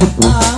啊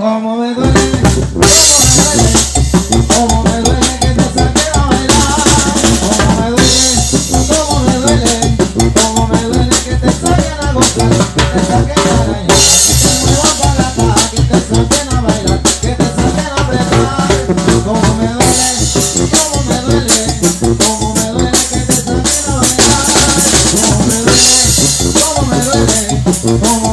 Como me duele, como me duele, como me duele que te saque a bailar. Como me duele, como me duele, como me duele que te saquen a gozar, que te saquen a bailar, que te muevas para acá, que te saquen a bailar, que te saquen a bailar. Como me duele, como me duele, como me duele que te saquen a bailar. Como me duele, como me duele, como